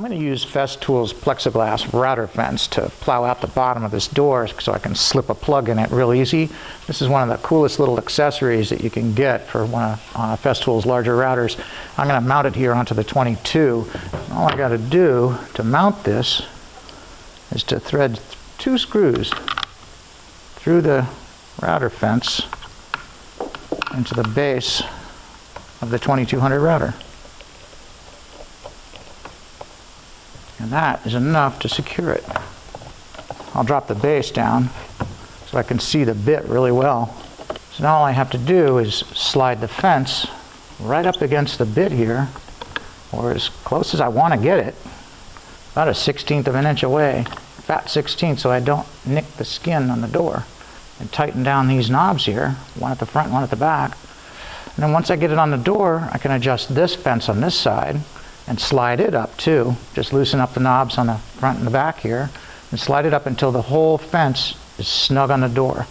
I'm going to use Festool's plexiglass router fence to plow out the bottom of this door so I can slip a plug in it real easy. This is one of the coolest little accessories that you can get for one of uh, Festool's larger routers. I'm going to mount it here onto the 22. All I got to do to mount this is to thread two screws through the router fence into the base of the 2200 router. That is enough to secure it. I'll drop the base down so I can see the bit really well. So now all I have to do is slide the fence right up against the bit here, or as close as I want to get it, about a sixteenth of an inch away, fat sixteenth so I don't nick the skin on the door. And tighten down these knobs here, one at the front, one at the back. And then once I get it on the door, I can adjust this fence on this side and slide it up too. Just loosen up the knobs on the front and the back here and slide it up until the whole fence is snug on the door.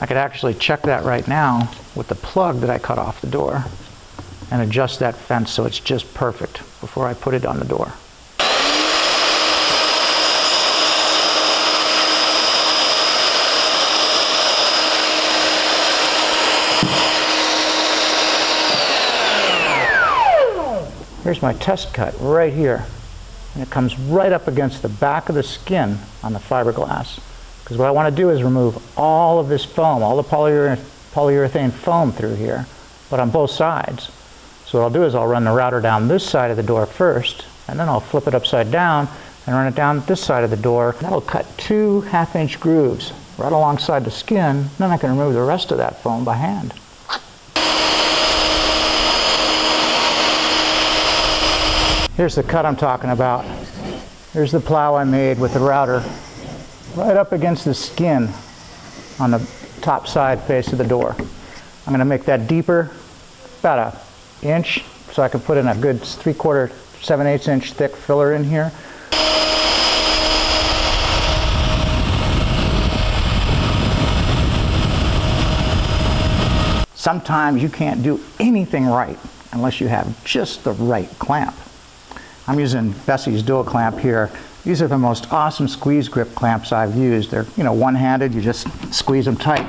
I could actually check that right now with the plug that I cut off the door and adjust that fence so it's just perfect before I put it on the door. Here's my test cut right here. And it comes right up against the back of the skin on the fiberglass. Because what I want to do is remove all of this foam, all the polyurethane, foam through here, but on both sides. So what I'll do is I'll run the router down this side of the door first, and then I'll flip it upside down and run it down this side of the door. That'll cut two half-inch grooves right alongside the skin. Then I can remove the rest of that foam by hand. Here's the cut I'm talking about. Here's the plow I made with the router right up against the skin on the top side face of the door. I'm going to make that deeper, about an inch, so I can put in a good three quarter, seven eighths inch thick filler in here. Sometimes you can't do anything right unless you have just the right clamp. I'm using Bessey's dual clamp here. These are the most awesome squeeze grip clamps I've used. They're, you know, one-handed, you just squeeze them tight.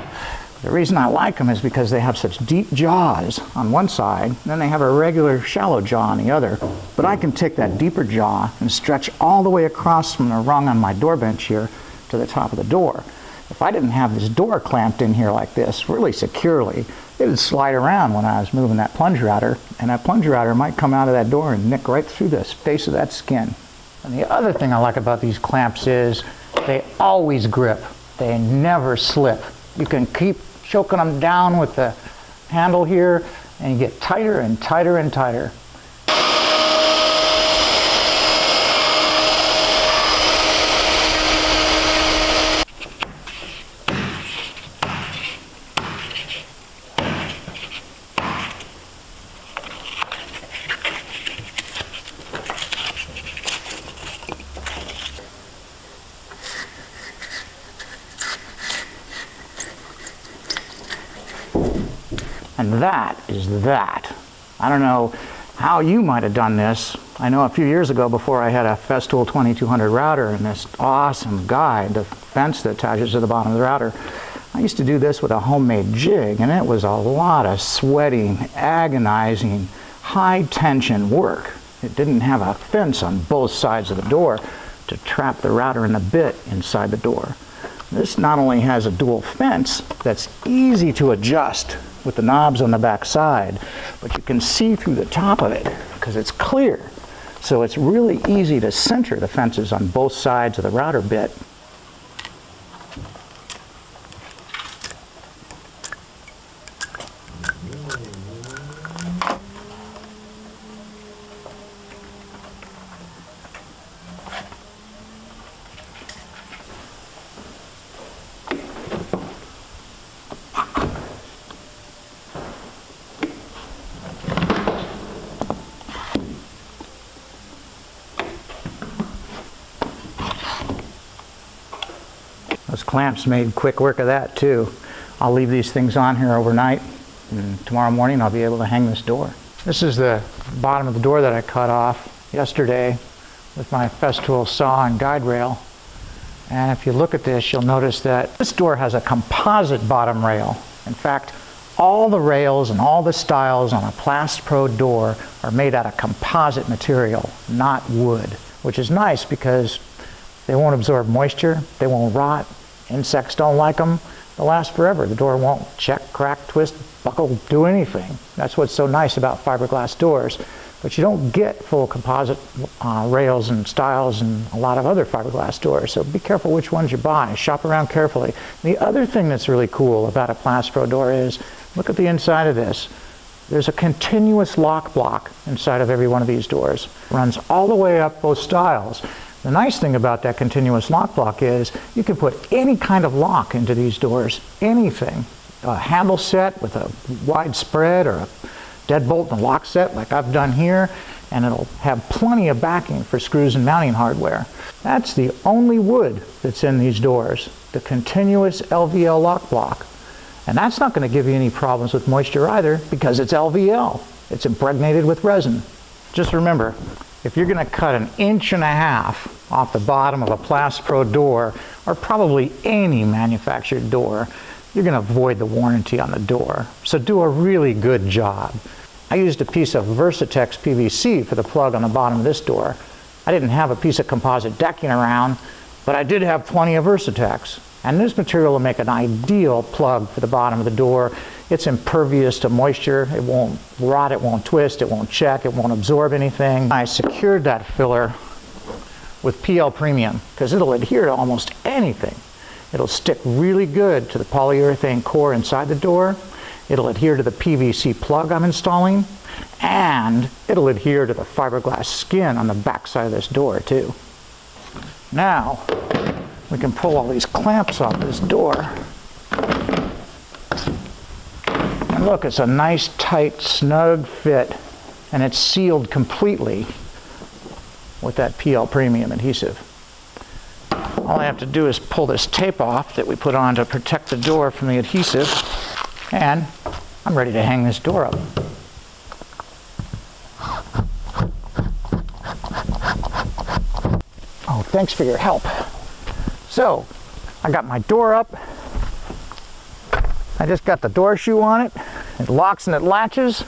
The reason I like them is because they have such deep jaws on one side, and then they have a regular shallow jaw on the other. But I can take that deeper jaw and stretch all the way across from the rung on my door bench here to the top of the door. If I didn't have this door clamped in here like this, really securely, it would slide around when I was moving that plunge router, and that plunge router might come out of that door and nick right through the face of that skin. And the other thing I like about these clamps is they always grip. They never slip. You can keep choking them down with the handle here, and you get tighter and tighter and tighter. And that is that. I don't know how you might have done this. I know a few years ago before I had a Festool 2200 router and this awesome guide, the fence that attaches to the bottom of the router, I used to do this with a homemade jig and it was a lot of sweating, agonizing, high tension work. It didn't have a fence on both sides of the door to trap the router and the bit inside the door. This not only has a dual fence that's easy to adjust with the knobs on the back side, but you can see through the top of it because it's clear. So it's really easy to center the fences on both sides of the router bit Those clamps made quick work of that too. I'll leave these things on here overnight and tomorrow morning I'll be able to hang this door. This is the bottom of the door that I cut off yesterday with my Festool saw and guide rail. And if you look at this, you'll notice that this door has a composite bottom rail. In fact, all the rails and all the stiles on a Plastpro door are made out of composite material, not wood, which is nice because they won't absorb moisture, they won't rot, insects don't like them, they'll last forever. The door won't check, crack, twist, buckle, do anything. That's what's so nice about fiberglass doors. But you don't get full composite uh, rails and stiles and a lot of other fiberglass doors. So be careful which ones you buy. Shop around carefully. The other thing that's really cool about a Plastpro door is Look at the inside of this. There's a continuous lock block inside of every one of these doors. Runs all the way up both stiles. The nice thing about that continuous lock block is you can put any kind of lock into these doors, anything. A handle set with a wide spread or a deadbolt and lock set like I've done here, and it'll have plenty of backing for screws and mounting hardware. That's the only wood that's in these doors, the continuous LVL lock block. And that's not going to give you any problems with moisture either because it's LVL. It's impregnated with resin. Just remember, if you're going to cut an inch and a half off the bottom of a Plastpro door, or probably any manufactured door, you're going to avoid the warranty on the door. So do a really good job. I used a piece of Versatex PVC for the plug on the bottom of this door. I didn't have a piece of composite decking around, but I did have plenty of Versatex. And this material will make an ideal plug for the bottom of the door. It's impervious to moisture. It won't rot, it won't twist, it won't check, it won't absorb anything. I secured that filler with PL Premium because it'll adhere to almost anything. It'll stick really good to the polyurethane core inside the door. It'll adhere to the PVC plug I'm installing. And it'll adhere to the fiberglass skin on the back side of this door too. Now, we can pull all these clamps off this door. And look, it's a nice, tight, snug fit, and it's sealed completely with that PL Premium adhesive. All I have to do is pull this tape off that we put on to protect the door from the adhesive, and I'm ready to hang this door up. Oh, thanks for your help. So, I got my door up. I just got the door shoe on it. It locks and it latches,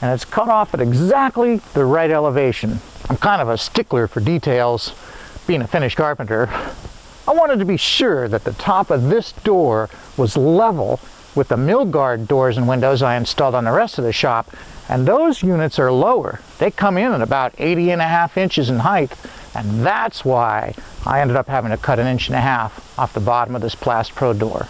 and it's cut off at exactly the right elevation. I'm kind of a stickler for details, being a finished carpenter. I wanted to be sure that the top of this door was level with the Milgard doors and windows I installed on the rest of the shop, and those units are lower. They come in at about 80 and a half inches in height, and that's why I ended up having to cut an inch and a half off the bottom of this Plastpro door.